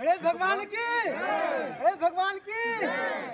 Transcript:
गणेश भगवान की। गणेश भगवान की।